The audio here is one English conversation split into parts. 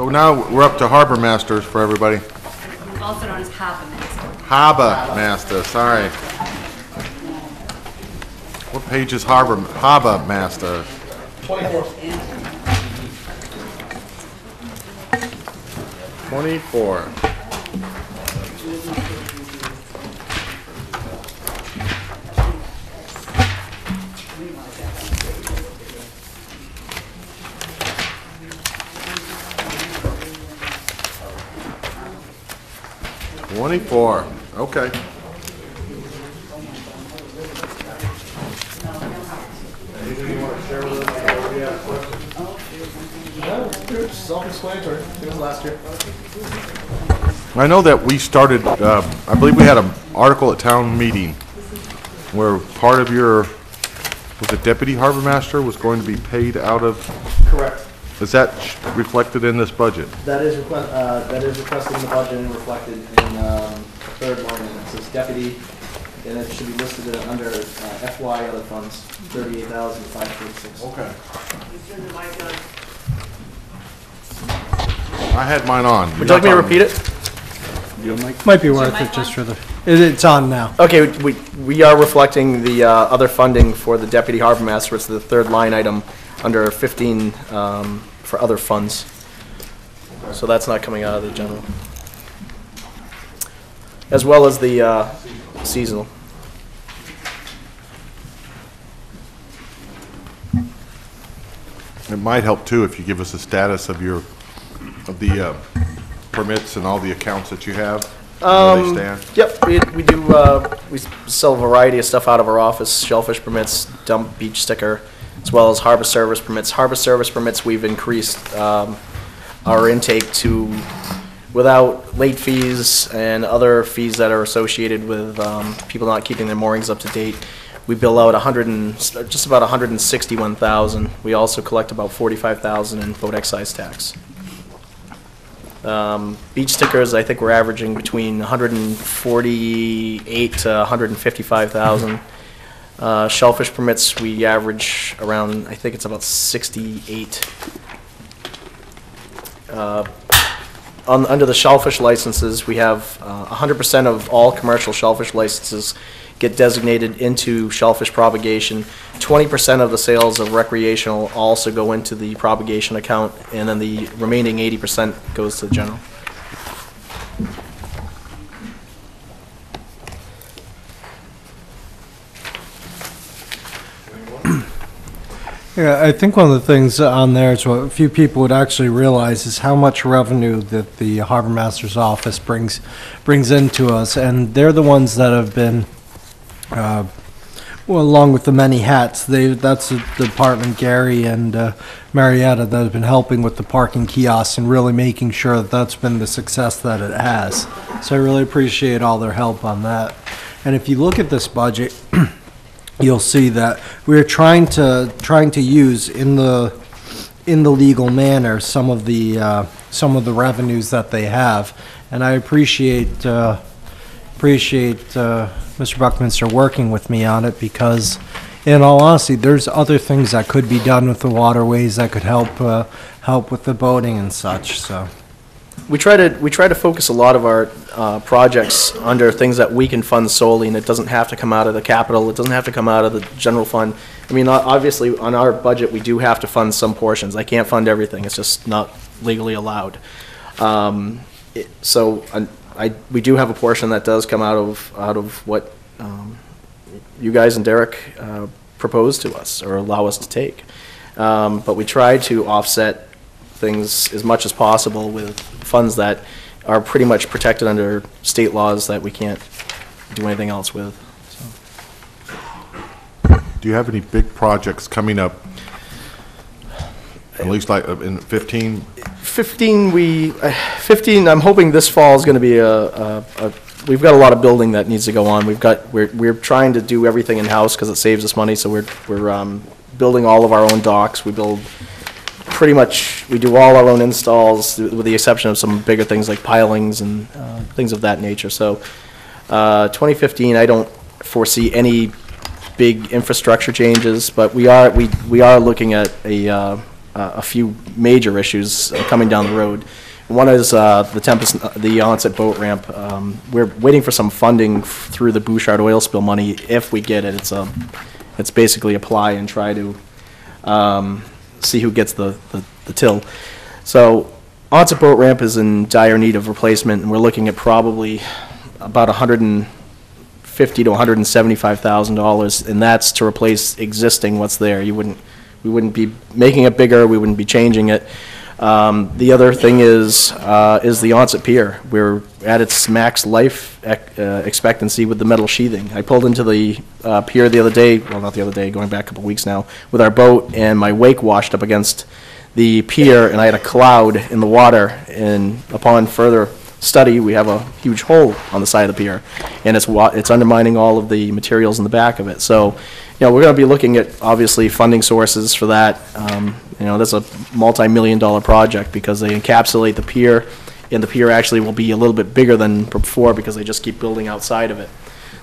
So now we're up to Harbor Masters for everybody. also known as Papa Master. Harbor Master, sorry. What page is Harbor, Harbor Master? 24. Twenty-four. Twenty-four, okay. Self-explanatory, it was last year. I know that we started, uh, I believe we had an article at town meeting where part of your, was it deputy harbor master was going to be paid out of, Correct. Is that sh- reflected in this budget? That is request, uh, that is requested in the budget and reflected in, um, the third line, and it says deputy, and it should be listed under, uh, FY other funds, thirty-eight thousand five forty-six. Okay. I had mine on. Would you like me to repeat it? Might be worth it just for the, it- it's on now. Okay, we, we are reflecting the, uh, other funding for the deputy harbor master, it's the third line item under fifteen, um, for other funds. So that's not coming out of the general. As well as the, uh, seasonal. It might help too if you give us a status of your, of the uh, permits and all the accounts that you have, where they stand. Yep, we, we do, uh, we sell a variety of stuff out of our office, shellfish permits, dump beach sticker, as well as harvest service permits. Harvest service permits, we've increased, um, our intake to, without late fees and other fees that are associated with, um, people not keeping their moorings up to date. We bill out hundred and, just about hundred and sixty-one thousand. We also collect about forty-five thousand in boat excise tax. Um, Beach stickers, I think we're averaging between 148 to 155,000. Uh, Shellfish permits, we average around, I think it's about 68. Uh, On, under the shellfish licenses, we have uh, 100% of all commercial shellfish licenses get designated into shellfish propagation. 20% of the sales of recreational also go into the propagation account, and then the remaining 80% goes to the general. Yeah, I think one of the things on there is what a few people would actually realize is how much revenue that the Harbor Master's office brings, brings into us. And they're the ones that have been, uh, well, along with the many hats, they, that's the department, Gary and uh, Marietta, that have been helping with the parking kiosks and really making sure that that's been the success that it has. So I really appreciate all their help on that. And if you look at this budget, you'll see that we're trying to, trying to use in the, in the legal manner, some of the, uh, some of the revenues that they have. And I appreciate, uh, appreciate, uh, Mr. Buckminster working with me on it because in all honesty, there's other things that could be done with the waterways that could help, uh, help with the boating and such, so. We try to, we try to focus a lot of our uh, projects under things that we can fund solely, and it doesn't have to come out of the capital, it doesn't have to come out of the general fund. I mean, obviously, on our budget, we do have to fund some portions. I can't fund everything, it's just not legally allowed. Um, it- So, I- I, we do have a portion that does come out of, out of what um, you guys and Derek uh, propose to us, or allow us to take. Um, But we try to offset things as much as possible with funds that are pretty much protected under state laws that we can't do anything else with. Do you have any big projects coming up? At least like uh, in 15? 15, we, uh, 15, I'm hoping this fall is going to be a, a, a- we've got a lot of building that needs to go on. We've got, we're, we're trying to do everything in-house because it saves us money, so we're, we're um, building all of our own docks. We build pretty much, we do all our own installs, with the exception of some bigger things like pilings and uh, things of that nature. So, uh, 2015, I don't foresee any big infrastructure changes, but we are, we, we are looking at a, uh, uh, a few major issues uh, coming down the road. One is uh, the Tempest, the Onset boat ramp. Um, We're waiting for some funding through the Bouchard oil spill money. If we get it, it's a, it's basically apply and try to um, see who gets the, the the till. So Onset boat ramp is in dire need of replacement, and we're looking at probably about hundred and fifty to hundred and seventy-five thousand dollars, and that's to replace existing what's there. You wouldn't, we wouldn't be making it bigger, we wouldn't be changing it. Um, the other thing is, uh, is the Onset pier. We're at its max life ec- uh, expectancy with the metal sheathing. I pulled into the uh, pier the other day, well, not the other day, going back a couple weeks now, with our boat, and my wake washed up against the pier, and I had a cloud in the water, and upon further study, we have a huge hole on the side of the pier, and it's wa, it's undermining all of the materials in the back of it. So, you know, we're gonna be looking at, obviously, funding sources for that. Um, You know, that's a multi-million dollar project, because they encapsulate the pier, and the pier actually will be a little bit bigger than before, because they just keep building outside of it.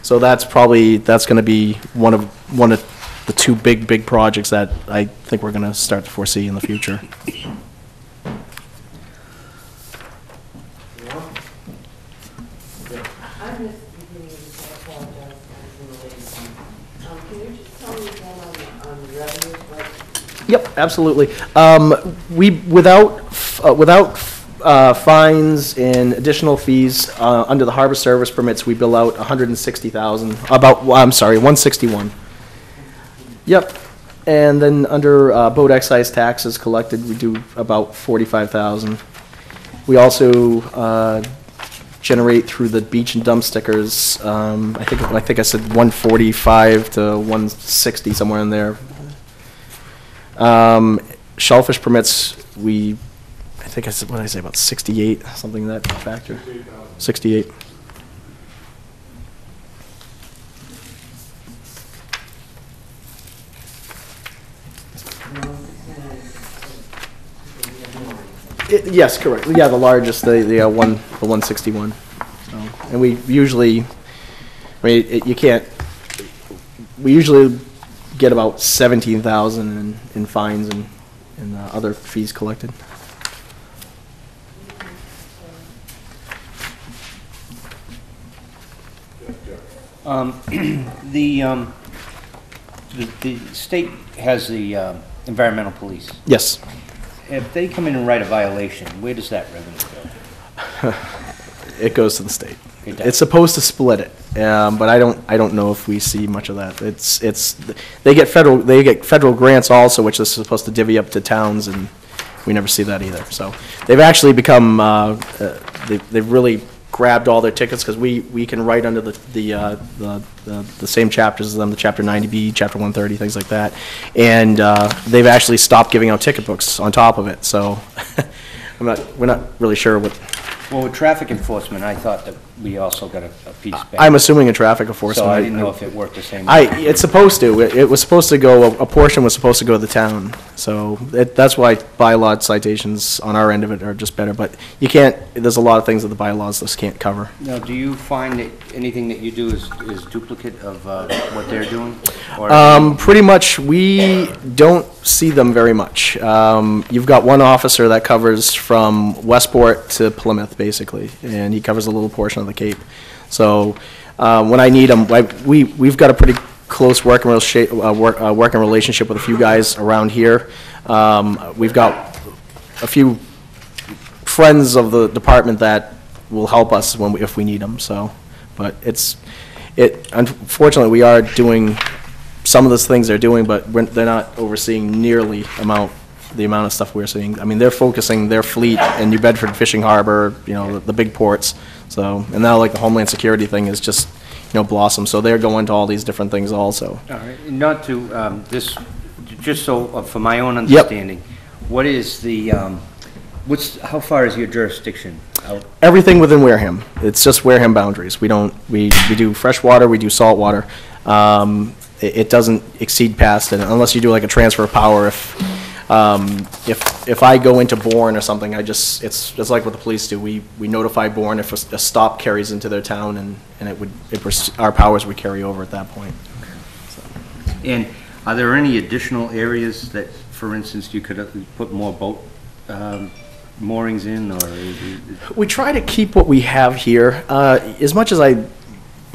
So that's probably, that's gonna be one of, one of the two big, big projects that I think we're gonna start to foresee in the future. I missed the beginning of this, I apologize, I was in the late. Um, can you just tell me again on, on the revenues, like, Yep, absolutely. Um, We, without, uh, without uh, fines and additional fees, uh, under the harbor service permits, we bill out 160,000, about, well, I'm sorry, 161. Yep. And then under uh, boat excise taxes collected, we do about 45,000. We also uh, generate through the beach and dump stickers, um, I think, I think I said 145 to 160, somewhere in there. Um, shellfish permits, we, I think I said, what did I say, about 68, something in that factor? 68. It- Yes, correct. Yeah, the largest, the, the uh, one, the 161. So, And we usually, I mean, it- you can't, we usually get about 17,000 in, in fines and, and uh, other fees collected. Um, The, um, the the state has the um, environmental police. Yes. If they come in and write a violation, where does that revenue go? It goes to the state. It's supposed to split it, um, but I don't, I don't know if we see much of that. It's, it's, they get federal, they get federal grants also, which is supposed to divvy up to towns, and we never see that either. So, they've actually become, uh, uh, they've, they've really grabbed all their tickets, because we, we can write under the, the, uh, the, the the same chapters as them, the chapter ninety B, chapter one thirty, things like that. And, uh, they've actually stopped giving out ticket books on top of it, so, I'm not, we're not really sure what, Well, with traffic enforcement, I thought that we also got a a piece back. I'm assuming a traffic enforcement. So I didn't know if it worked the same. I, way. it's supposed to. It it was supposed to go, a portion was supposed to go to the town. So it, that's why bylaw citations on our end of it are just better. But you can't, there's a lot of things that the bylaws just can't cover. Now, do you find that anything that you do is is duplicate of uh, what they're doing? Or- Um, pretty much, we don't see them very much. Um, you've got one officer that covers from Westport to Plymouth, basically, and he covers a little portion of the Cape. So, uh, when I need him, I- we, we've got a pretty close working uh, work, uh, working relationship with a few guys around here. Um, we've got a few friends of the department that will help us when, we- if we need them, so. But it's, it, unfortunately, we are doing some of those things they're doing, but they're not overseeing nearly amount, the amount of stuff we're seeing. I mean, they're focusing their fleet in New Bedford Fishing Harbor, you know, the- the big ports, so, and now like the Homeland Security thing is just, you know, blossom, so they're going to all these different things also. All right, Not to, um, this, just so, uh, for my own understanding, what is the, um, what's, how far is your jurisdiction out? Everything within Wareham. It's just Wareham boundaries. We don't, we, we do freshwater, we do saltwater. Um, it, it doesn't exceed past it unless you do like a transfer of power. If, um, if, if I go into Bourne or something, I just, it's, it's like what the police do. We, we notify Bourne if a stop carries into their town and, and it would, it, pers- our powers would carry over at that point. And are there any additional areas that for instance, you could uh, put more boat um, moorings in, or? We try to keep what we have here. Uh, As much as I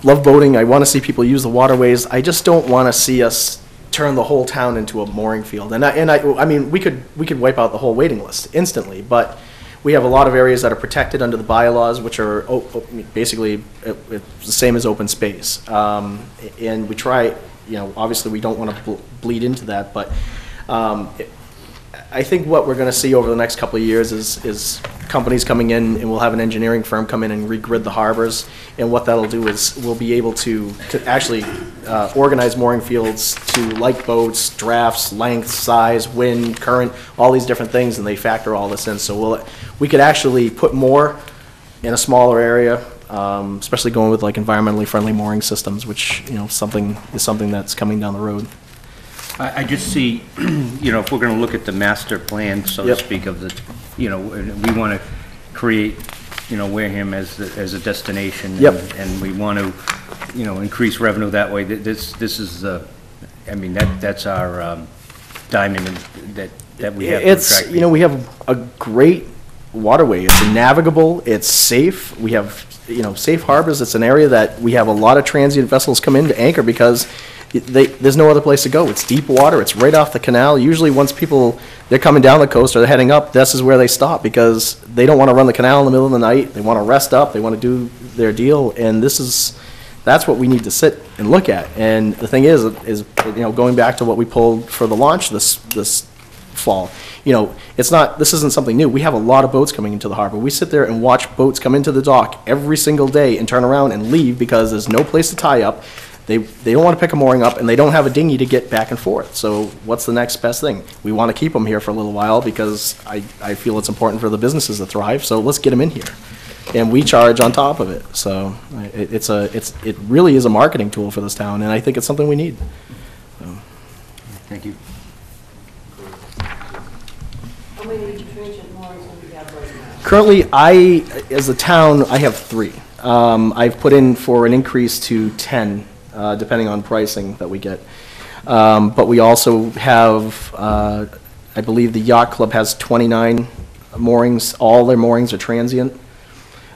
love boating, I want to see people use the waterways, I just don't want to see us turn the whole town into a mooring field. And I, and I, I mean, we could, we could wipe out the whole waiting list instantly, but we have a lot of areas that are protected under the bylaws, which are o- o- basically, it's the same as open space. Um, And we try, you know, obviously, we don't want to bleed into that, but um, it- I think what we're gonna see over the next couple of years is, is companies coming in, and we'll have an engineering firm come in and regrid the harbors. And what that'll do is, we'll be able to, to actually uh, organize mooring fields to like boats, drafts, length, size, wind, current, all these different things, and they factor all this in. So we'll, we could actually put more in a smaller area, um, especially going with like environmentally friendly mooring systems, which, you know, something, is something that's coming down the road. I, I just see, you know, if we're gonna look at the master plan, so to Yep. speak, of the, you know, and we wanna create, you know, Wareham as, the- as a destination. Yep. and- And we want to, you know, increase revenue that way. Th- This, this is, uh, I mean, that, that's our um, diamond in- that, that we have to It's, attract. you know, we have a great waterway. It's navigable, it's safe. We have, you know, safe harbors. It's an area that we have a lot of transient vessels come in to anchor because they, there's no other place to go. It's deep water, it's right off the canal. Usually, once people, they're coming down the coast or they're heading up, this is where they stop because they don't want to run the canal in the middle of the night. They want to rest up, they want to do their deal, and this is, that's what we need to sit and look at. And the thing is, is, you know, going back to what we pulled for the launch this, this fall. You know, it's not, this isn't something new. We have a lot of boats coming into the harbor. We sit there and watch boats come into the dock every single day and turn around and leave because there's no place to tie up. They, they don't want to pick a mooring up and they don't have a dinghy to get back and forth. So what's the next best thing? We want to keep them here for a little while because I, I feel it's important for the businesses to thrive, so let's get them in here. And we charge on top of it. So it, it's a, it's, it really is a marketing tool for this town and I think it's something we need. Thank you. How many transient moorings do we have right now? Currently, I, as a town, I have three. Um, I've put in for an increase to 10, uh, depending on pricing that we get. Um, But we also have, uh, I believe the yacht club has 29 moorings. All their moorings are transient.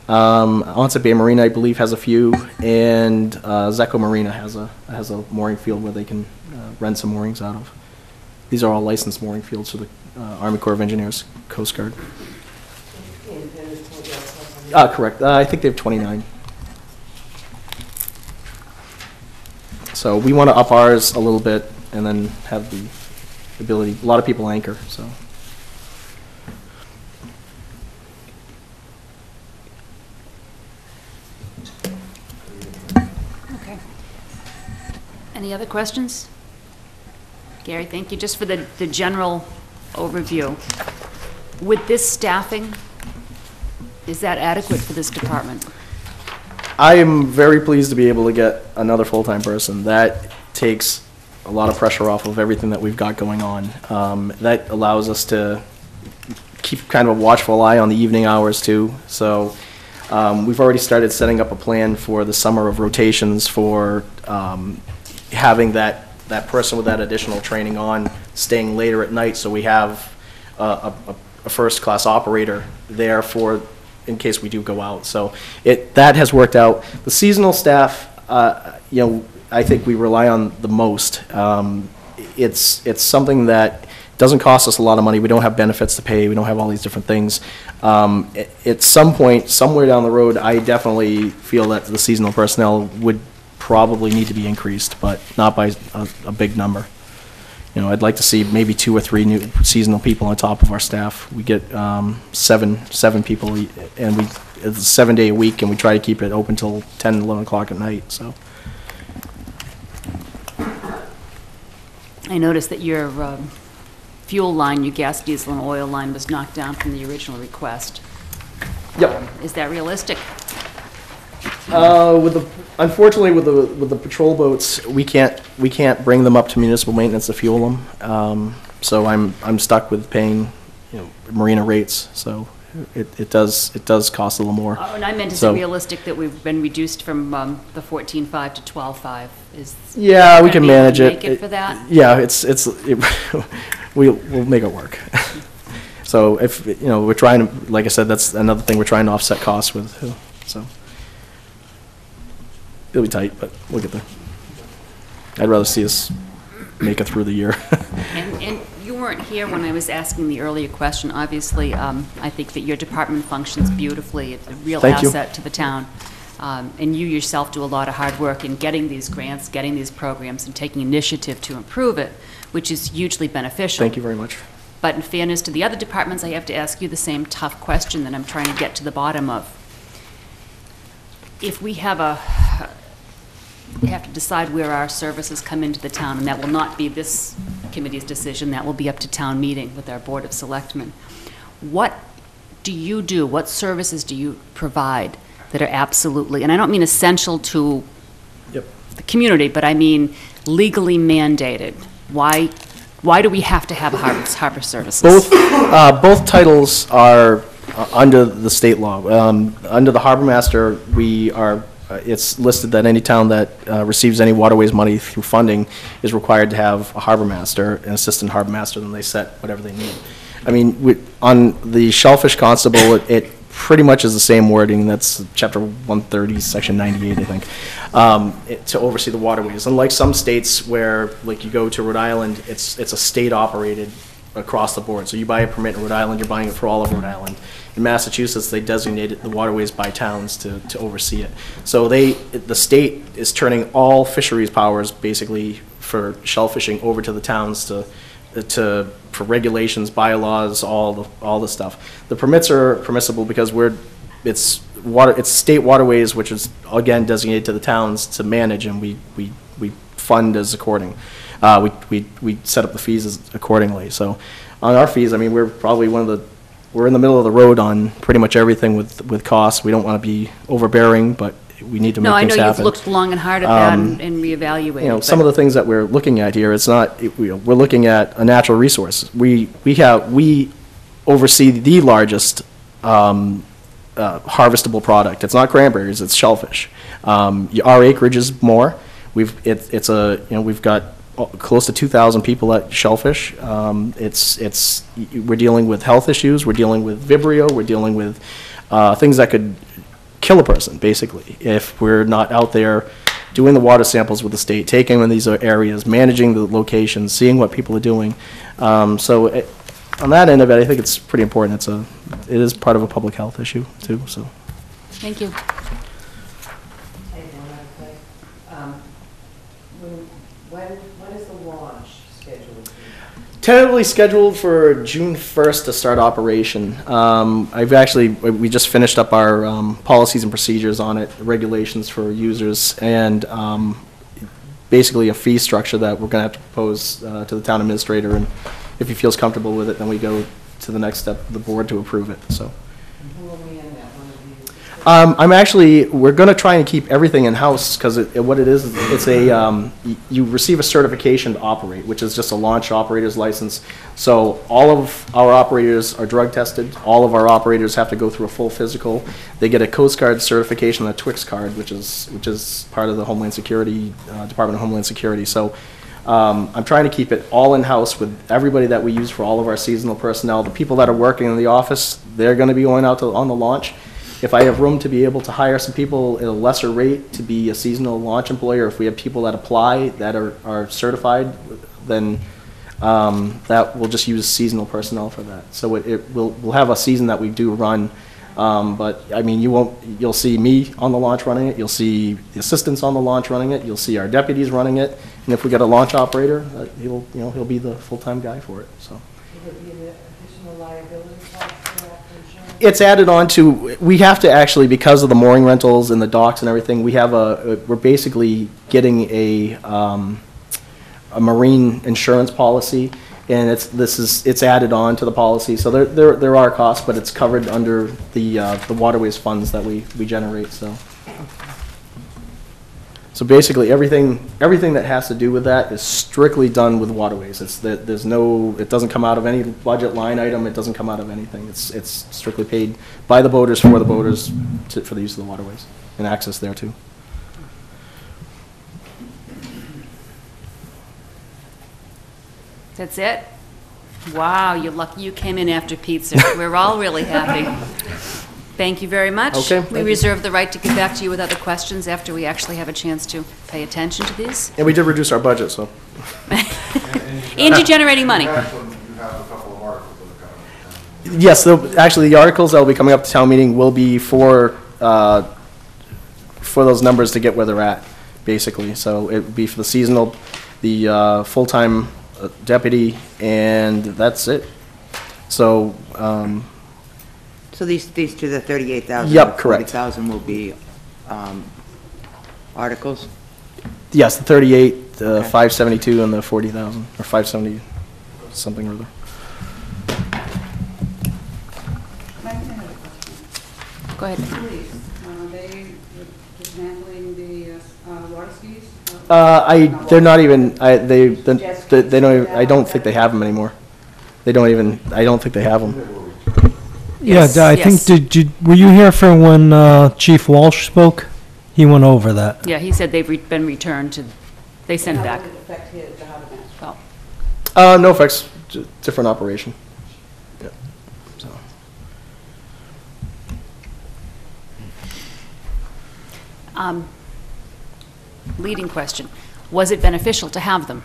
Um, Onset Bay Marina, I believe, has a few, and uh, Zeco Marina has a, has a mooring field where they can uh, rent some moorings out of. These are all licensed mooring fields for the uh, Army Corps of Engineers, Coast Guard. Independent Point Yacht Club, Uh, correct. Uh, I think they have 29. So we want to up ours a little bit and then have the ability, a lot of people anchor, so. Okay. Any other questions? Gary, thank you. Just for the, the general overview. With this staffing, is that adequate for this department? I am very pleased to be able to get another full-time person. That takes a lot of pressure off of everything that we've got going on. Um, That allows us to keep kind of a watchful eye on the evening hours too. So um, we've already started setting up a plan for the summer of rotations for um, having that, that person with that additional training on, staying later at night, so we have a, a, a first-class operator there for, in case we do go out. So it, that has worked out. The seasonal staff, uh, you know, I think we rely on the most. Um, It's, it's something that doesn't cost us a lot of money, we don't have benefits to pay, we don't have all these different things. Um, At some point, somewhere down the road, I definitely feel that the seasonal personnel would probably need to be increased, but not by a, a big number. You know, I'd like to see maybe two or three new seasonal people on top of our staff. We get um, seven, seven people, and we, it's a seven-day a week, and we try to keep it open till 10, 11 o'clock at night, so. I noticed that your um, fuel line, your gas, diesel, and oil line was knocked down from the original request. Yep. Is that realistic? Uh, with the, unfortunately, with the, with the patrol boats, we can't, we can't bring them up to municipal maintenance to fuel them. Um, so I'm, I'm stuck with paying, you know, marina rates, so it, it does, it does cost a little more. Uh, And I meant, is it So- realistic that we've been reduced from um, the 14.5 to 12.5? Is Yeah, we gonna can be able to manage it. Make it for that? Yeah, it's, it's, it- we'll, we'll make it work. So if, you know, we're trying to, like I said, that's another thing we're trying to offset costs with, so. It'll be tight, but we'll get there. I'd rather see us make it through the year. And, and you weren't here when I was asking the earlier question. Obviously, um, I think that your department functions beautifully. It's a real Thank you. asset to the town. Um, And you yourself do a lot of hard work in getting these grants, getting these programs, and taking initiative to improve it, which is hugely beneficial. Thank you very much. But in fairness to the other departments, I have to ask you the same tough question that I'm trying to get to the bottom of. If we have a, we have to decide where our services come into the town, and that will not be this committee's decision, that will be up to town meeting with our Board of Selectmen. What do you do, what services do you provide that are absolutely, and I don't mean essential to Yep. the community, but I mean legally mandated? Why, why do we have to have a harbor, harbor services? Both, uh, both titles are uh, under the state law. Um, Under the harbor master, we are, uh, it's listed that any town that uh, receives any waterways money through funding is required to have a harbor master, an assistant harbor master, then they set whatever they need. I mean, we- on the shellfish constable, it- it pretty much is the same wording, that's chapter 130, section 98, I think, um, it- to oversee the waterways. Unlike some states where, like you go to Rhode Island, it's, it's a state-operated across the board. So you buy a permit in Rhode Island, you're buying it for all of Rhode Island. In Massachusetts, they designated the waterways by towns to, to oversee it. So they, the state is turning all fisheries powers, basically, for shellfishing over to the towns to, to, for regulations, bylaws, all the, all the stuff. The permits are permissible because we're, it's water, it's state waterways, which is, again, designated to the towns to manage, and we, we, we fund as according. Uh, we, we, we set up the fees as accordingly. So on our fees, I mean, we're probably one of the, we're in the middle of the road on pretty much everything with, with costs. We don't want to be overbearing, but we need to make things happen. No, I know things you've happen. looked long and hard at that Um, and and reevaluated. You know, some of the things that we're looking at here, it's not, it- we- we're looking at a natural resource. We, we have, we oversee the largest um, uh, harvestable product. It's not cranberries, it's shellfish. Um, y- Our acreage is more. We've, it- it's a, you know, we've got close to 2,000 people at Shellfish. Um, It's, it's, we're dealing with health issues, we're dealing with Vibrio, we're dealing with uh, things that could kill a person, basically, if we're not out there doing the water samples with the state, taking them in these areas, managing the locations, seeing what people are doing. Um, So it- on that end of it, I think it's pretty important. It's a, it is part of a public health issue, too, so. Thank you. I have one other thing. Um, When, when, when is the launch scheduled? Tentatively scheduled for June 1st to start operation. Um, I've actually, we just finished up our um, policies and procedures on it, regulations for users, and um, basically a fee structure that we're going to have to propose uh, to the town administrator, and if he feels comfortable with it, then we go to the next step, the board to approve it, so. And who will be in that, one of you? Um, I'm actually, we're gonna try and keep everything in-house, because what it is, it's a, um, y- you receive a certification to operate, which is just a launch operator's license. So all of our operators are drug tested, all of our operators have to go through a full physical. They get a Coast Guard certification, a TWIC card, which is, which is part of the Homeland Security, uh, Department of Homeland Security. So, um, I'm trying to keep it all in-house with everybody that we use for all of our seasonal personnel. The people that are working in the office, they're gonna be going out to, on the launch. If I have room to be able to hire some people at a lesser rate to be a seasonal launch employer, if we have people that apply that are, are certified, then, um, that, we'll just use seasonal personnel for that. So it, it, we'll, we'll have a season that we do run, um, but, I mean, you won't, you'll see me on the launch running it, you'll see the assistants on the launch running it, you'll see our deputies running it, and if we get a launch operator, uh, he'll, you know, he'll be the full-time guy for it, so. Will it be an additional liability cost for that insurance? It's added on to, we have to actually, because of the mooring rentals and the docks and everything, we have a, we're basically getting a, um, a marine insurance policy, and it's, this is, it's added on to the policy, so there, there, there are costs, but it's covered under the, uh, the waterways funds that we, we generate, so. So basically, everything, everything that has to do with that is strictly done with waterways. It's, that there's no, it doesn't come out of any budget line item, it doesn't come out of anything. It's, it's strictly paid by the boaters, for the boaters, to, for the use of the waterways, and access there too. That's it? Wow, you're lucky you came in after pizza. We're all really happy. Thank you very much. Okay, We thank you. reserve the right to get back to you with other questions after we actually have a chance to pay attention to these. And we did reduce our budget, so. And you're generating money. That's when you have a couple of articles that are coming. Yes, they'll- actually, the articles that'll be coming up to town meeting will be for, uh, for those numbers to get where they're at, basically. So it would be for the seasonal, the uh, full-time uh, deputy, and that's it. So, um, So these, these two, the 38,000? Yep, and correct. 40,000 will be um, articles? yes, the 38, the Okay. 572, and the 40,000, or 570, something or other. Go ahead. Police, uh, they dismantling the uh, uh, water skis? Uh, I, they're not even, I, they, they they don't, even- I don't think they have them anymore. They don't even, I don't think they have them. Yeah, Yes, I think, yes. did you, were you here for when uh, Chief Walsh spoke? He went over that. Yeah, he said they've re- been returned to, they sent back. How would his, the harbor master? Well, Uh, no effects, j- different operation. Yeah, so. um, leading question, was it beneficial to have them?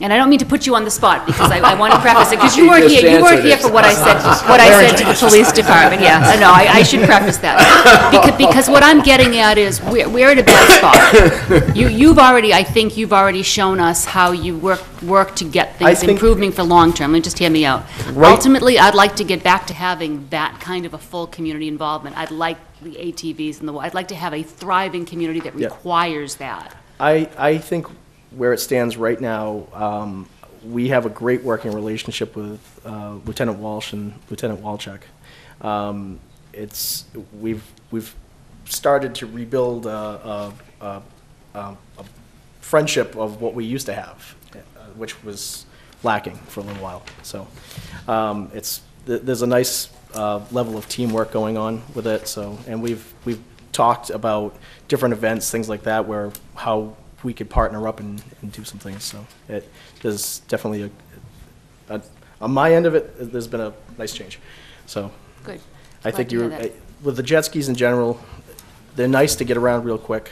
And I don't mean to put you on the spot, because I, I want to preface it, because you weren't just here, you weren't answered here it. for what I said, what I said to the police department, yeah, uh, I know, I, I should preface that. Because, because what I'm getting at is, we're, we're at a bad spot. You, you've already, I think you've already shown us how you work, work to get I things think- improving for long-term, and just hear me out. Right- Ultimately, I'd like to get back to having that kind of a full community involvement. I'd like the ATVs and the, I'd like to have a thriving community that Yeah. requires that. I, I think where it stands right now, um, we have a great working relationship with uh, Lieutenant Walsh and Lieutenant Walczek. Um, It's, we've, we've started to rebuild a, a, a, a a friendship of what we used to have, uh, which was lacking for a little while. So um, it's, th- there's a nice uh, level of teamwork going on with it, so, and we've, we've talked about different events, things like that, where, how we could partner up and, and do some things, so it, there's definitely a, a, on my end of it, there's been a nice change, so. Good. I Glad think to hear you're, that. with the jet skis in general, they're nice to get around real quick,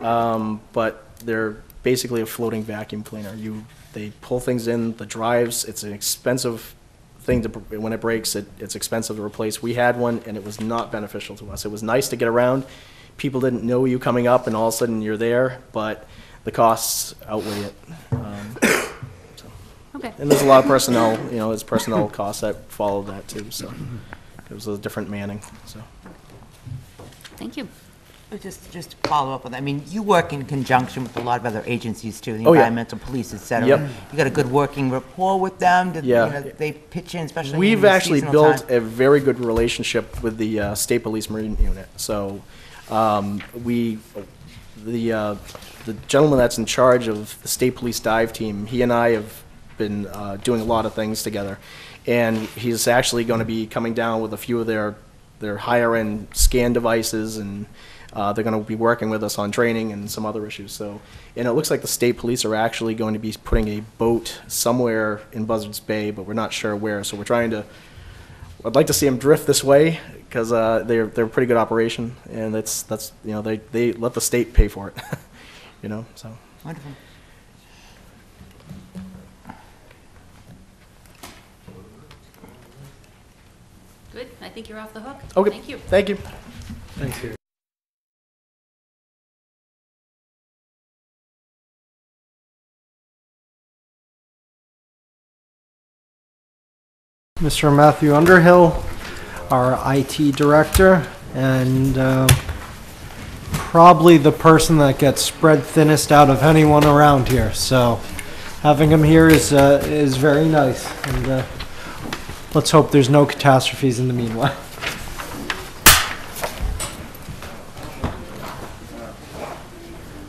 um, but they're basically a floating vacuum cleaner. You, they pull things in, the drives, it's an expensive thing to, when it breaks, it, it's expensive to replace. We had one, and it was not beneficial to us. It was nice to get around. People didn't know you coming up, and all of a sudden you're there, but the costs outweigh it. Um, Okay, And there's a lot of personnel, you know, there's personnel costs that follow that too, so it was a different manning, so. thank you. Just, just to follow up on that, I mean, you work in conjunction with a lot of other agencies too, the Oh, yeah. environmental police, et cetera. Yep. You got a good working rapport with them? Did, you Yeah. know, They pitch in, especially in We've the actually seasonal built time? a very good relationship with the uh, State Police Marine Unit. So um, we, the, uh, the gentleman that's in charge of the State Police Dive Team, he and I have been uh, doing a lot of things together. And he's actually going to be coming down with a few of their, their higher-end scan devices, and uh, they're going to be working with us on training and some other issues. So, and it looks like the state police are actually going to be putting a boat somewhere in Buzzards Bay, but we're not sure where. So we're trying to I'd like to see them drift this way because uh, they're they're a pretty good operation, and that's that's you know they they let the state pay for it, you know. So Wonderful. Good, I think you're off the hook. okay, Thank you. Thank you. Thank you. Mr. Matthew Underhill, our IT director, and uh, probably the person that gets spread thinnest out of anyone around here. So having him here is, uh, is very nice. And uh, let's hope there's no catastrophes in the meanwhile.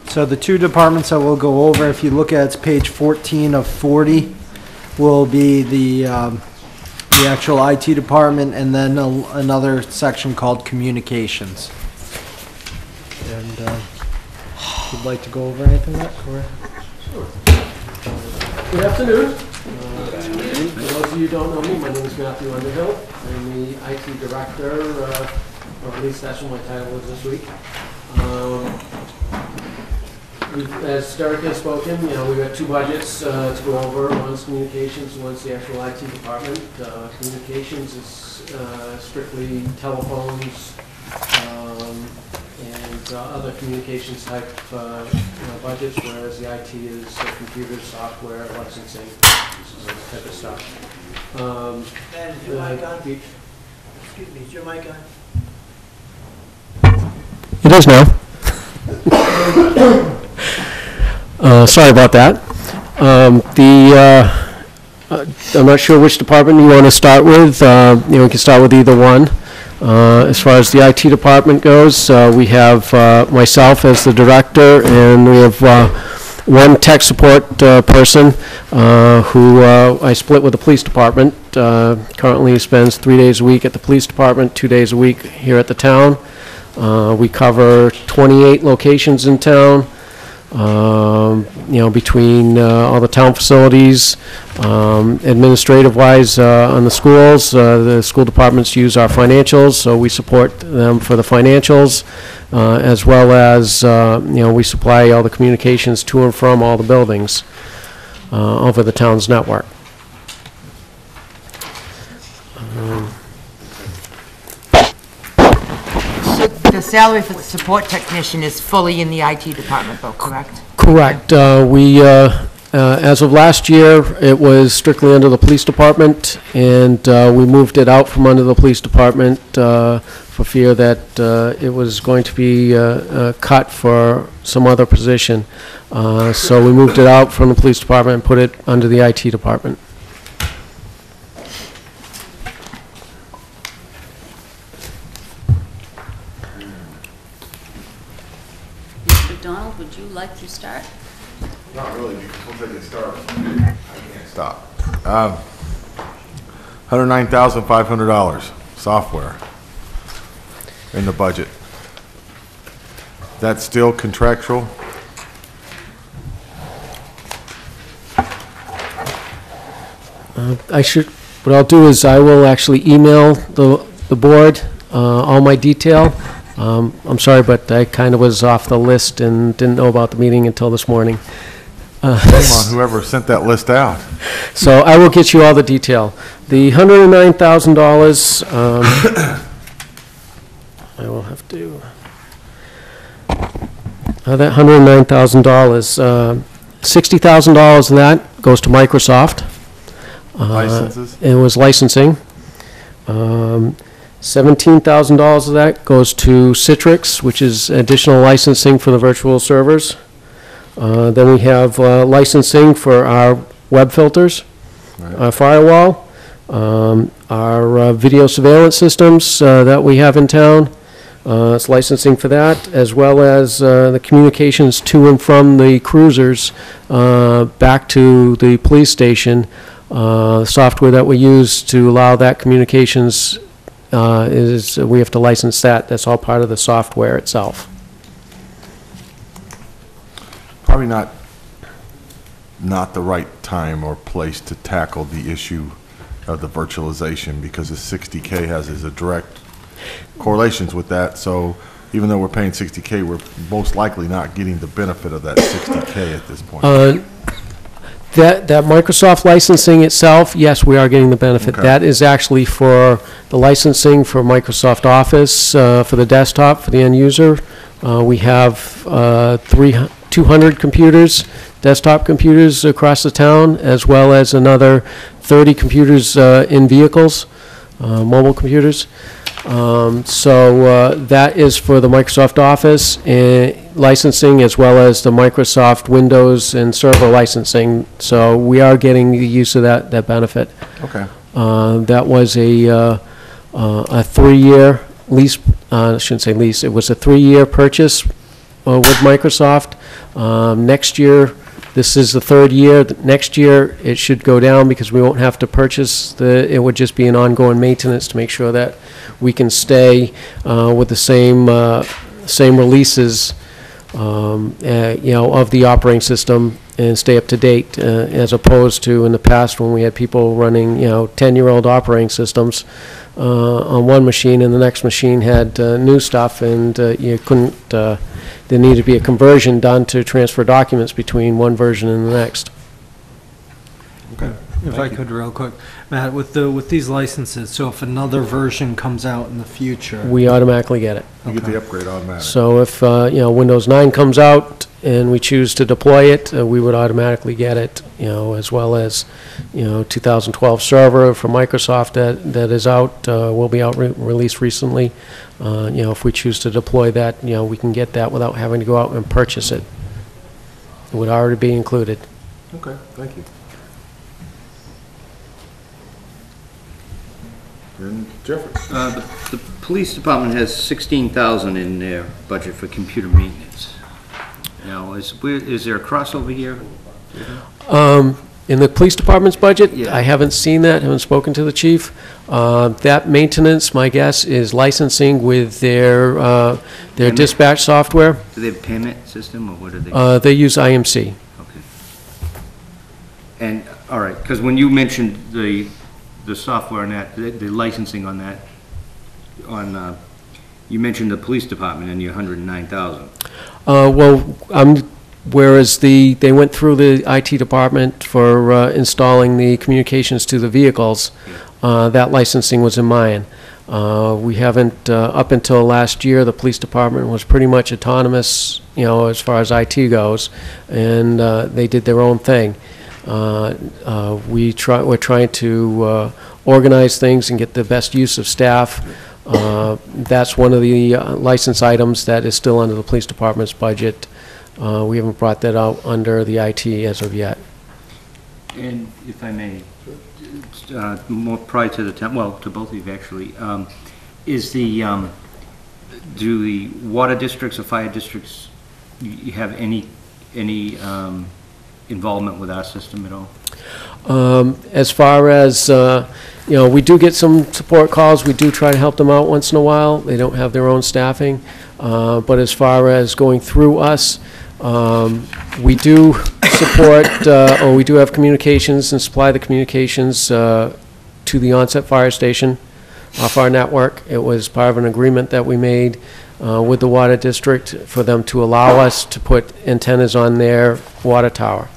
So the two departments that we'll go over, if you look at it's page 14 of 40, will be the, um, the actual IT department and then a- another section called communications. And, uh, would like to go over anything that, or? Good afternoon. For those of you who don't know me, my name is Matthew Underhill. I'm the IT director, uh, or at least that's what my title is this week. Um, As Derek has spoken, you know, we've got two budgets uh, to go over. One's communications, one's the actual IT department. Uh, Communications is uh, strictly telephones um, and uh, other communications type uh, you know, budgets, whereas the IT is uh, computers, software, licensing, so type of stuff. Um, And is your mic uh, on? the- Excuse me, is your mic on? It is now. Uh, Sorry about that. Um, The, uh, uh, I'm not sure which department you want to start with. Uh, You know, we can start with either one. Uh, As far as the IT department goes, uh, we have uh, myself as the director, and we have uh, one tech support uh, person uh, who uh, I split with the police department. Uh, Currently spends three days a week at the police department, two days a week here at the town. Uh, We cover 28 locations in town, um, you know, between uh, all the town facilities, um, administrative-wise uh, on the schools. uh, The school departments use our financials, so we support them for the financials, uh, as well as, uh, you know, we supply all the communications to and from all the buildings uh, over the town's network. So the salary for the support technician is fully in the IT department, though, correct? Correct. Uh, We, uh, uh, as of last year, it was strictly under the police department, and uh, we moved it out from under the police department uh, for fear that uh, it was going to be uh, uh, cut for some other position. Uh, So we moved it out from the police department and put it under the IT department. Mr. McDonald, would you like to start? Not really, because once I get started, I can't stop. Um, $109,500 software in the budget. That's still contractual? I should, what I'll do is I will actually email the, the board uh, all my detail. Um, I'm sorry, but I kind of was off the list and didn't know about the meeting until this morning. Uh, Shame on whoever sent that list out. So I will get you all the detail. The $109,000, um, I will have to, uh, that $109,000, uh, $60,000 of that goes to Microsoft. Uh, Licenses? It was licensing. Um, $17,000 of that goes to Citrix, which is additional licensing for the virtual servers. Uh, Then we have uh, licensing for our web filters, our firewall, um, our uh, video surveillance systems uh, that we have in town. Uh, It's licensing for that, as well as uh, the communications to and from the cruisers uh, back to the police station. Uh, Software that we use to allow that communications uh, is, we have to license that. That's all part of the software itself. Probably not, not the right time or place to tackle the issue of the virtualization, because the 60K has is a direct correlations with that, so even though we're paying 60K, we're most likely not getting the benefit of that 60K at this point. Uh, That, that Microsoft licensing itself, yes, we are getting the benefit. Okay. That is actually for the licensing for Microsoft Office, uh, for the desktop, for the end user. Uh, We have uh, three, 200 computers, desktop computers across the town, as well as another 30 computers uh, in vehicles, uh, mobile computers. Um, So uh, that is for the Microsoft Office eh, licensing, as well as the Microsoft Windows and server licensing. So we are getting the use of that, that benefit. Okay. Uh, That was a, uh, uh, a three-year lease, uh, I shouldn't say lease, it was a three-year purchase uh, with Microsoft. Um, Next year, this is the third year, next year, it should go down because we won't have to purchase the, it would just be an ongoing maintenance to make sure that we can stay uh, with the same, uh, same releases um, uh, you know, of the operating system and stay up to date, uh, as opposed to in the past when we had people running, you know, 10-year-old operating systems uh, on one machine, and the next machine had uh, new stuff, and uh, you couldn't, uh, there needed to be a conversion done to transfer documents between one version and the next. Okay. If I could real quick, Matt, with the, with these licenses, so if another version comes out in the future. We automatically get it. You get the upgrade automatic. So if, uh, you know, Windows 9 comes out and we choose to deploy it, uh, we would automatically get it, you know, as well as, you know, 2012 server from Microsoft that, that is out, uh, will be out, re- released recently. Uh, You know, if we choose to deploy that, you know, we can get that without having to go out and purchase it. It would already be included. Okay, thank you. And Jeffrey? Uh, The the police department has 16,000 in their budget for computer maintenance. Now, is, where- is there a crossover here? Um, In the police department's budget, Yeah. I haven't seen that, haven't spoken to the chief. Uh, That maintenance, my guess, is licensing with their, uh, their Payment. dispatch software. Do they have a payment system, or what are they? Uh, They use IMC. Okay. And, all right, because when you mentioned the, the software on that, the the licensing on that, on, uh, you mentioned the police department and your 109,000. Uh, Well, um, whereas the, they went through the IT department for uh, installing the communications to the vehicles, uh, that licensing was in mine. Uh, We haven't, uh, up until last year, the police department was pretty much autonomous, you know, as far as IT goes, and uh, they did their own thing. Uh, uh, We try, we're trying to uh, organize things and get the best use of staff. Uh, That's one of the uh, license items that is still under the police department's budget. We haven't brought that out under the IT as of yet. And if I may, more prior to the town, well, to both of you actually, um, is the, um, do the water districts or fire districts, have any, any um, involvement with our system at all? Um, As far as, uh, you know, we do get some support calls, we do try to help them out once in a while. They don't have their own staffing. Uh, But as far as going through us, um, we do support, uh, or we do have communications and supply the communications uh, to the Onset fire station off our network. It was part of an agreement that we made uh, with the water district for them to allow us to put antennas on their water tower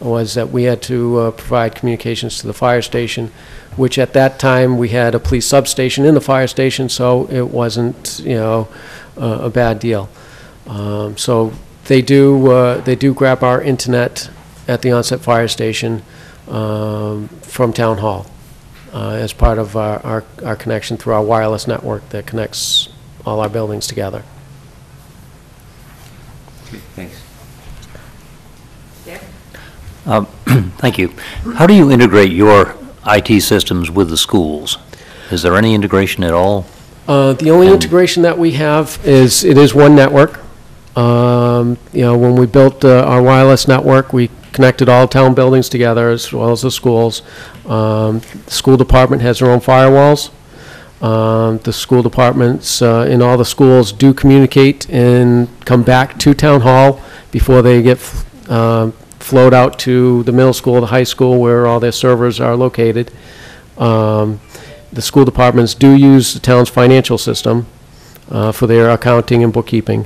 was that we had to uh, provide communications to the fire station, which at that time, we had a police substation in the fire station, so it wasn't, you know, a a bad deal. Um, So they do, uh, they do grab our internet at the Onset fire station um, from Town Hall uh, as part of our, our our connection through our wireless network that connects all our buildings together. Thanks. Um, Thank you. How do you integrate your IT systems with the schools? Is there any integration at all? Uh, The only integration that we have is, it is one network. Um, You know, when we built uh, our wireless network, we connected all town buildings together as well as the schools. Um, The school department has their own firewalls. Um, The school departments uh, in all the schools do communicate and come back to town hall before they get um, flowed out to the middle school, the high school, where all their servers are located. Um, the school departments do use the town's financial system uh, for their accounting and bookkeeping.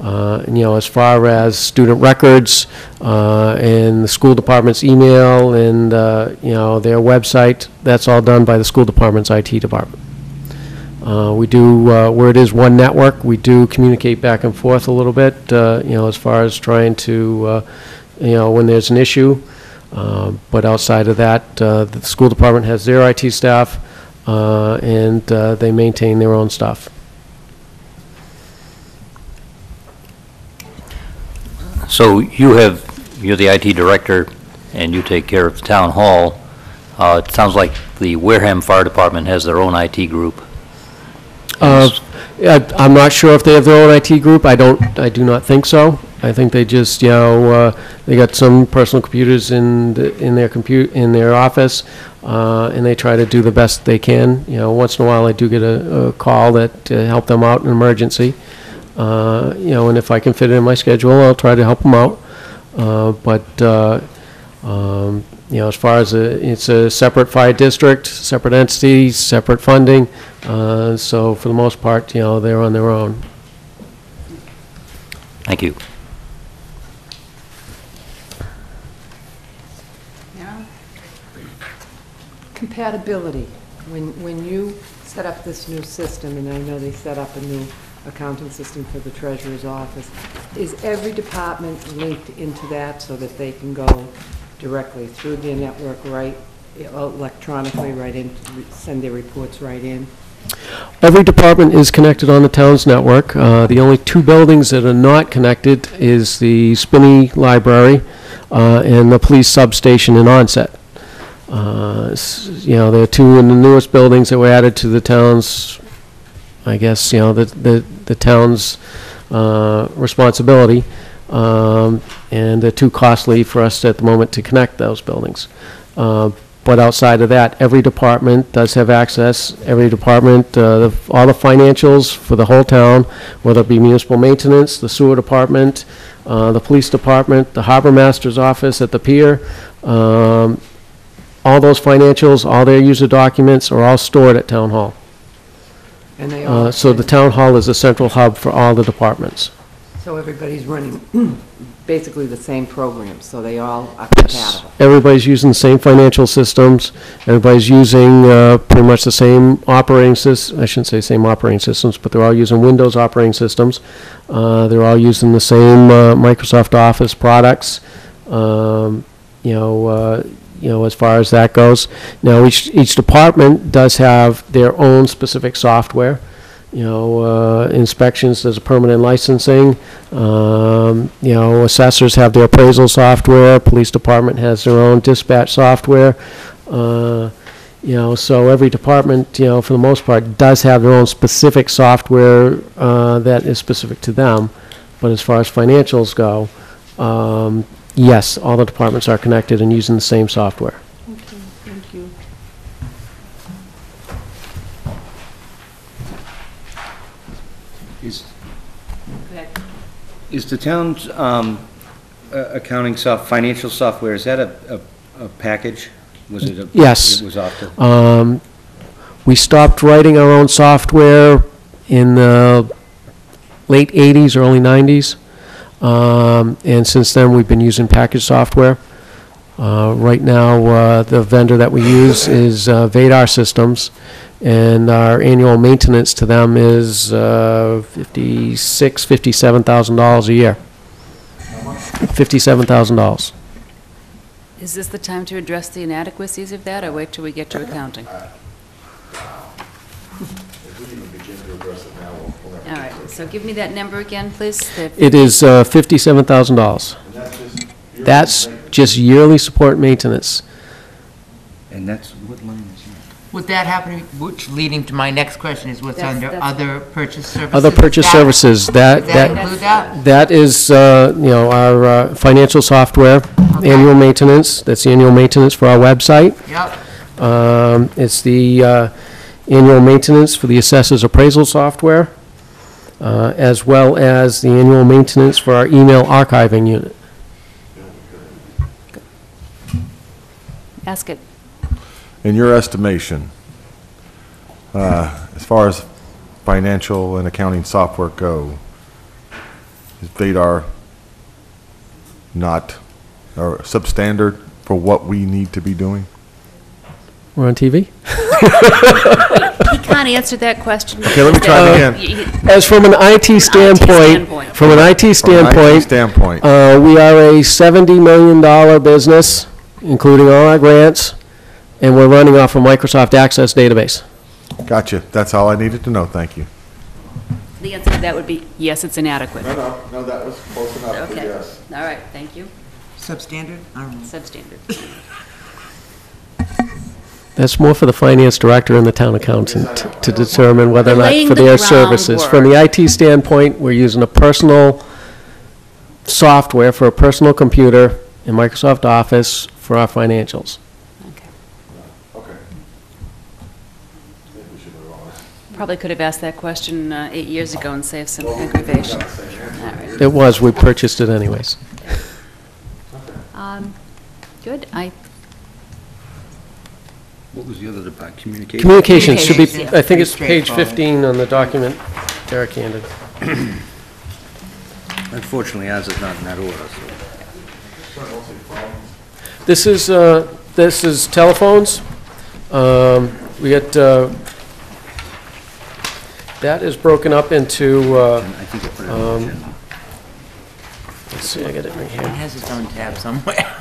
Uh, and, You know, as far as student records uh, and the school department's email and, uh, you know, their website, that's all done by the school department's IT department. Uh, We do, uh, where it is one network, we do communicate back and forth a little bit, uh, you know, as far as trying to, uh, you know, when there's an issue. Uh, But outside of that, uh, the school department has their IT staff, uh, and uh, they maintain their own stuff. So you have, you're the IT director, and you take care of the town hall. Uh, It sounds like the Wareham Fire Department has their own IT group. Uh, I- I'm not sure if they have their own IT group, I don't, I do not think so. I think they just, you know, uh, they got some personal computers in, the- in their compute, in their office, uh, and they try to do the best they can. You know, once in a while, I do get a, a call that to help them out in an emergency. Uh, You know, and if I can fit it in my schedule, I'll try to help them out. Uh, But, uh, um, you know, as far as, a- it's a separate fire district, separate entity, separate funding, uh, so for the most part, you know, they're on their own. Thank you. Carol? Compatibility. When, when you set up this new system, and I know they set up a new accounting system for the treasurer's office, is every department linked into that so that they can go directly through their network, right, electronically, right in, send their reports right in? Every department is connected on the town's network. Uh, The only two buildings that are not connected is the Spinney Library uh, and the police substation in Onset. Uh, You know, they're two in the newest buildings that were added to the town's, I guess, you know, the the the town's uh, responsibility, Um, and they're too costly for us at the moment to connect those buildings. Uh, but outside of that, every department does have access, every department, uh, the- all the financials for the whole town, whether it be municipal maintenance, the sewer department, uh, the police department, the harbor master's office at the pier, um, all those financials, all their user documents are all stored at town hall. And they all, Uh, So the town hall is a central hub for all the departments. So everybody's running basically the same program, so they all are compatible? Everybody's using the same financial systems, everybody's using uh, pretty much the same operating sys, I shouldn't say same operating systems, but they're all using Windows operating systems. Uh, They're all using the same uh, Microsoft Office products, um, you know, uh, you know, as far as that goes. Now, each, each department does have their own specific software. You know, uh, inspections, there's a permanent licensing. Um, You know, assessors have their appraisal software, police department has their own dispatch software. Uh, You know, so every department, you know, for the most part, does have their own specific software uh, that is specific to them. But as far as financials go, um, yes, all the departments are connected and using the same software. Okay, thank you. Is, Go is the town's um, uh, accounting soft, financial software, is that a, a, a package? Was it a? Yes. It was off the, Um, We stopped writing our own software in the late 80s, early 90s. Um, And since then, we've been using packaged software. Uh, Right now, uh, the vendor that we use is uh, Vadar Systems, and our annual maintenance to them is uh, $56,000, $57,000 a year. $57,000. Is this the time to address the inadequacies of that, or wait till we get to accounting? All right, so give me that number again, please. The- It is uh, $57,000. That's just yearly support maintenance. and that's, what line is that? Would that happen, which leading to my next question is what's That's- under that's- other purchase services? Other purchase That- services, that, Does that that, include that? that is, uh, you know, our uh, financial software, annual maintenance, that's the annual maintenance for our website. Yep, Um, It's the uh, annual maintenance for the assessor's appraisal software, uh, as well as the annual maintenance for our email archiving unit. Ask it. In your estimation, uh, as far as financial and accounting software go, is Vadar not, or substandard for what we need to be doing? We're on TV? He can't answer that question. Okay, let me try it again. again. As from an IT standpoint, standpoint. from an IT From an IT standpoint, standpoint, Uh, We are a $70 million business, including all our grants, and we're running off a Microsoft Access database. gotcha. That's all I needed to know, thank you. The answer to that would be, yes, it's inadequate. no, no, no, that was close enough Okay. yes. All right, thank you. substandard? I don't know. Substandard. That's more for the finance director and the town accountant to determine whether or not Laying for the their services. From the IT standpoint, we're using a personal software for a personal computer in Microsoft Office for our financials. Okay. Okay. I think we should move on. Probably could have asked that question uh, eight years ago and saved some aggravation. All right. It was, we purchased it anyways. Um, Good, I, What was the other department, communication? Communications should be, Communications, I think it's pretty page straightforward. 15 on the document Derek handed. Unfortunately, ours is not in that order, so. This is, uh, this is telephones. Um, We got, uh, that is broken up into, uh, I think I put it on Um, the agenda. let's see, I got it right here. It here. has its own tab somewhere.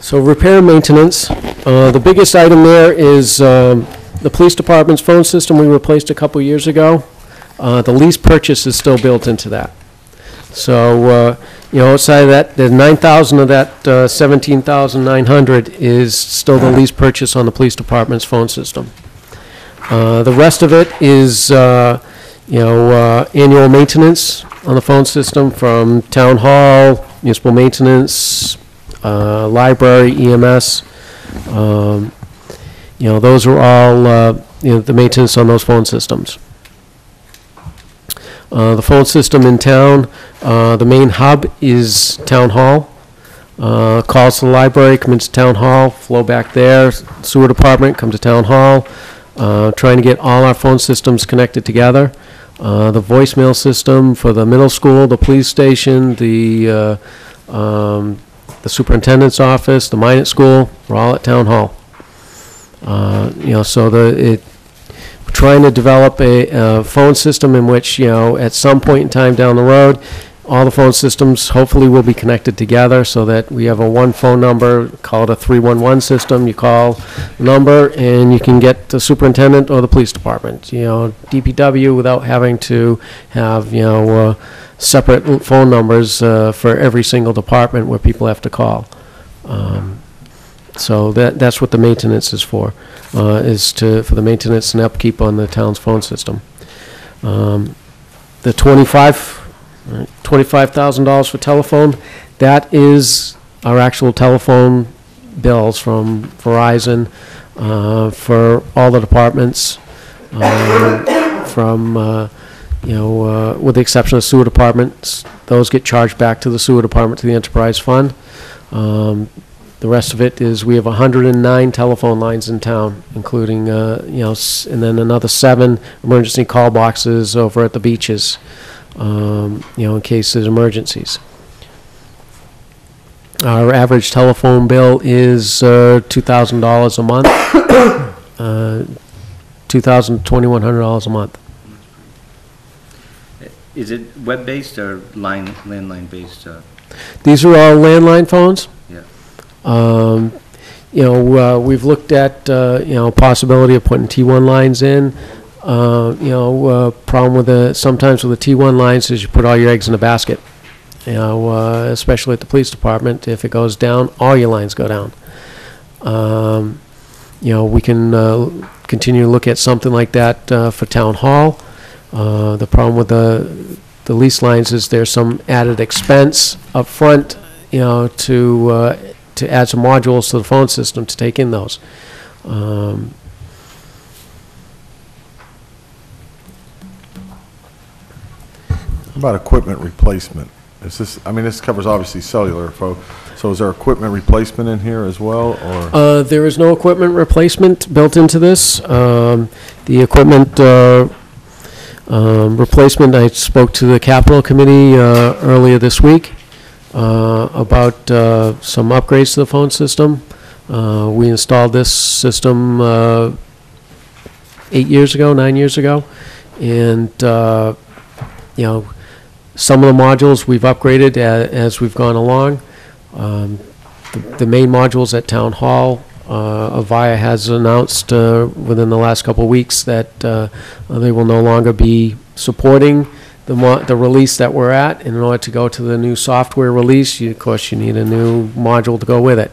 So repair and maintenance, uh, the biggest item there is um, the police department's phone system we replaced a couple years ago. Uh, The lease purchase is still built into that. So, uh, you know, outside of that, the 9,000 of that uh, 17,900 is still the lease purchase on the police department's phone system. Uh, The rest of it is, uh, you know, uh, annual maintenance on the phone system from town hall, municipal maintenance, uh, library, EMS. um, You know, those are all, uh, you know, the maintenance on those phone systems. Uh, The phone system in town, uh, the main hub is town hall. Uh, Calls to the library, come into town hall, flow back there. Sewer department, come to town hall. Uh, Trying to get all our phone systems connected together. Uh, The voicemail system for the middle school, the police station, the uh, um, the superintendent's office, the Minot school, we're all at town hall. Uh, You know, so the, it, we're trying to develop a, uh phone system in which, you know, at some point in time down the road, all the phone systems hopefully will be connected together so that we have a one phone number, call it a 311 system, you call the number and you can get the superintendent or the police department, you know, DPW without having to have, you know, uh, separate phone numbers uh, for every single department where people have to call. Um, So that, that's what the maintenance is for, uh, is to, for the maintenance and upkeep on the town's phone system. Um, The 25, right, $25,000 for telephone, that is our actual telephone bills from Verizon uh, for all the departments, um, from, uh, you know, uh, with the exception of sewer departments, those get charged back to the sewer department, to the enterprise fund. Um, The rest of it is, we have 109 telephone lines in town, including, uh, you know, s- and then another seven emergency call boxes over at the beaches, um, you know, in case there's emergencies. Our average telephone bill is uh, $2,000 a month, uh, $2,000, $2,100 a month. Is it web-based or line, landline-based? uh, These are all landline phones. Yeah. Um, You know, uh, we've looked at, uh, you know, possibility of putting T1 lines in. Uh, You know, uh, problem with the, sometimes with the T1 lines is you put all your eggs in a basket. You know, uh, especially at the police department, if it goes down, all your lines go down. Um, You know, we can uh, continue to look at something like that uh, for town hall. Uh, The problem with the, the lease lines is there's some added expense up front, you know, to, uh, to add some modules to the phone system to take in those. Um, About equipment replacement. Is this, I mean, this covers obviously cellular, fo- so is there equipment replacement in here as well, or? Uh, There is no equipment replacement built into this. Um, The equipment uh, um, replacement, I spoke to the capital committee uh, earlier this week uh, about uh, some upgrades to the phone system. Uh, We installed this system uh, eight years ago, nine years ago, and, uh, you know, some of the modules we've upgraded as we've gone along. Um, the- The main modules at Town Hall, uh, Avaya has announced uh, within the last couple of weeks that uh, they will no longer be supporting the mo- the release that we're at. In order to go to the new software release, you, of course, you need a new module to go with it.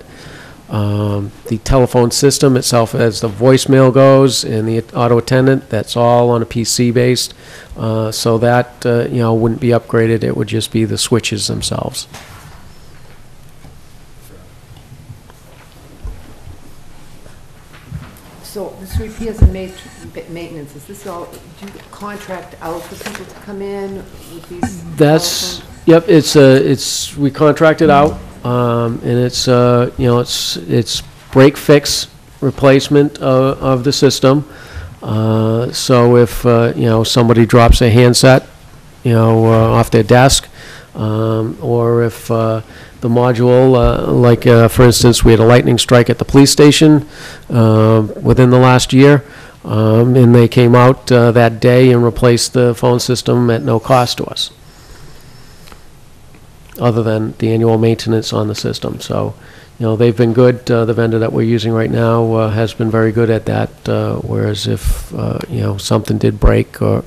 Um, The telephone system itself, as the voicemail goes, and the auto attendant, that's all on a PC-based, uh, so that, uh, you know, wouldn't be upgraded, it would just be the switches themselves. So, this repairs and ma- maintenance, is this all, do you contract out for people to come in with these? That's, telephones? Yep, it's, uh, it's, we contracted out, um, and it's, uh, you know, it's, it's break fix replacement of, of the system. Uh, so if, uh, you know, somebody drops a handset, you know, uh, off their desk, um, or if, uh, the module, uh, like, uh, for instance, we had a lightning strike at the police station, uh, within the last year, um, and they came out, uh, that day and replaced the phone system at no cost to us other than the annual maintenance on the system. So, you know, they've been good. Uh, The vendor that we're using right now uh, has been very good at that, uh, whereas if, uh, you know, something did break or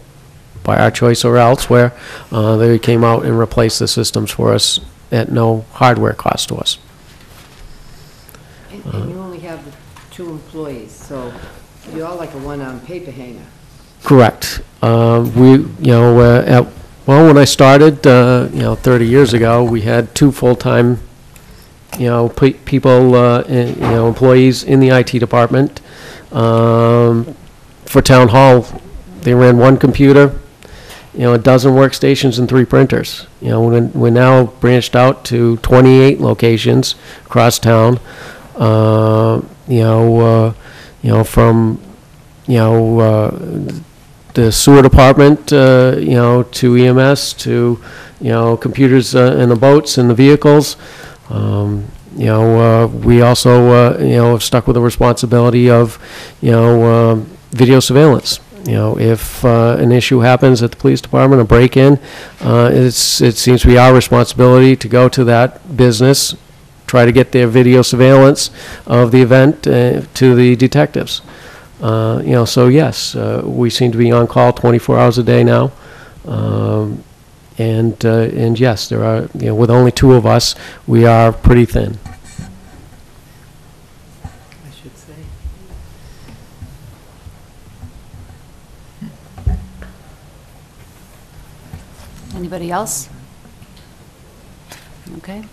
by our choice or elsewhere, uh, they came out and replaced the systems for us at no hardware cost to us. And and you only have two employees, so you're like a one-armed paper hanger. Correct. Uh, We, you know, uh, at, well, when I started, uh, you know, 30 years ago, we had two full-time, you know, pe- people, uh, in- you know, employees in the IT department. Um, For town hall, they ran one computer, you know, a dozen workstations and three printers. You know, we're we're now branched out to 28 locations across town. Uh, You know, uh, you know, from, you know, uh, the sewer department, uh, you know, to EMS, to, you know, computers uh, in the boats and the vehicles. Um, You know, uh, we also, uh, you know, have stuck with the responsibility of, you know, um, video surveillance. You know, if uh, an issue happens at the police department, a break-in, uh, it's, it seems to be our responsibility to go to that business, try to get their video surveillance of the event uh, to the detectives. Uh, You know, so yes, uh, we seem to be on call 24 hours a day now. Um, And, uh, and yes, there are, you know, with only two of us, we are pretty thin. I should say. Anybody else? Okay.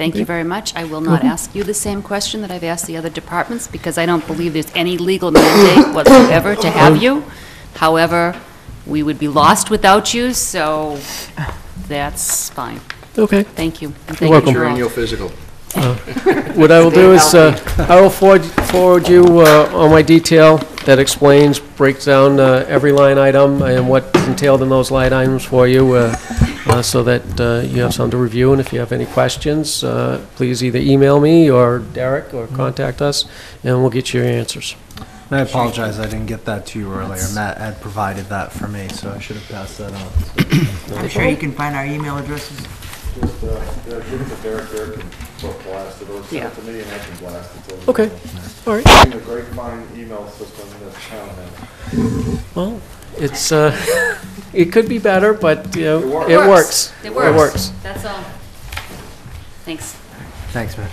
Thank you very much. I will not ask you the same question that I've asked the other departments, because I don't believe there's any legal mandate whatsoever to have you. However, we would be lost without you, so that's fine. Okay. Thank you. and thank You're you welcome. for all- Cranial physical. What I will do is, uh, I will forward, forward you uh, on my detail that explains, breaks down uh, every line item and what's entailed in those line items for you, uh, uh, so that uh, you have something to review, and if you have any questions, uh, please either email me or Derek, or contact us, and we'll get you your answers. And I apologize, I didn't get that to you earlier. Matt had provided that for me, so I should have passed that on. I'm sure you can find our email addresses. Just, uh, yeah, give it to Derek, Derek can blast it, or send Yeah. it to me and I can blast it to him. Okay, all right. It's a great fine email system that town has. Well, it's, uh, it could be better, but, you know, It it works. It works. That's all. Thanks. Thanks, man.